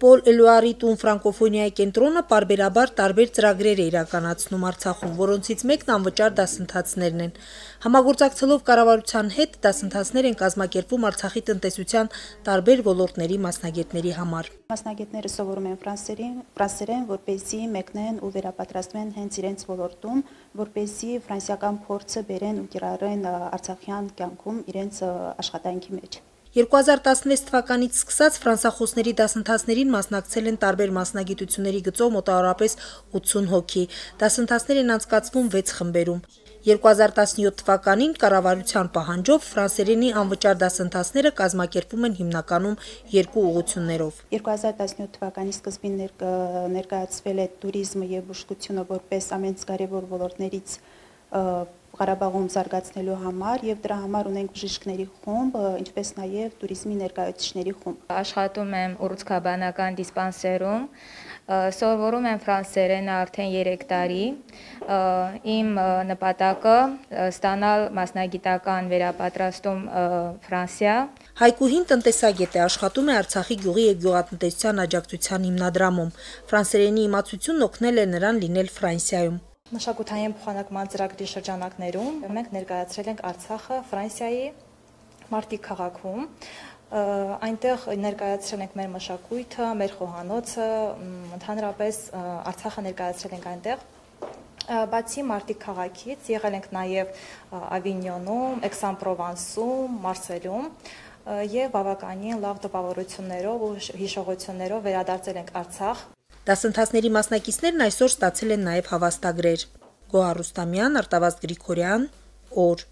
Պոլ Էլուարի տուն ֆրանկոֆոնիայի կենտրոնը պարբերաբար տարբեր ծրագրեր է իրականացնում Արցախում, որոնցից մեկն անվճար դասընթացներն են։ Համագործակցելով կառավարության հետ դասընթացներ են կազմակերպում Արցախի տնտեսության տարբեր ոլորտների մասնագետների համար։ Մասնագետները սովորում են ֆրանսերեն, ֆրանսերեն, որպեսզի մեկնեն ու վերապատրաստվեն հենց իրենց ոլորտում, որպեսզի ֆրանսիական փորձը բերեն ու կիրառեն արցախյան կյանքում իրենց աշխատանքի մեջ։ 2016 թվականից սկսած ֆրանսախոսների դասընթացներին մասնակցել են տարբեր մասնագիտությունների գծով մոտավորապես 80 հոգի։ Դասընթացներ են անցկացվում 6 խմբերում։ 2017 թվականին կառավարության պահանջով ֆրանսերենի անվճար դասընթացները կազմակերպվում են հիմնականում երկու ուղություններով։ 2017 թվականի սկզբին ներկայացվել է туриզմը եւ բուժկությունը որպես ամենից կարևոր ոլորտներից Ղարաբաղում զարգացնելու համար եւ դրա համար ունենք բժիշկների խումբ, ինչպես նաեւ туриզմի ներկայացուցիչների խումբ։ Աշխատում եմ ուռուցքաբանական դիսպանսերում, սովորում եմ ֆրանսերեն արդեն 3 տարի։ Իմ նպատակը ստանալ մասնագիտական վերապատրաստում Ֆրանսիա։ Հայկուհին տնտեսագետ է, աշխատում է Արցախի գյուղի եւ գյուղատնտեսության աջակցության հիմնադրամում։ Ֆրանսերենի իմացությունն օգնել է նրան լինել Ֆրանսիայում։ Մշակութային փոխանակման ծրագրի շրջանակներում մենք ներկայացրել ենք Արցախը Ֆրանսիայի Մարտի քաղաքում այնտեղ ներկայացրել ենք մեր մշակույթը, մեր խոհանոցը, ընդհանրապես Արցախը ներկայացրել ենք այնտեղ բացի Մարտի քաղաքից եղել ենք նաև Ավինյոնում, Էքսան-Պրովանսում, Մարսելում եւ բավականին լավ տպավորություններով ու հիշողություններով վերադարձել ենք Արցախ Դասընթացների մասնակիցներն այսօր ստացել են նաև հավաստագրեր։ Գոհար Ռուստամյան, Արտավազդ Գրիգորյան, օր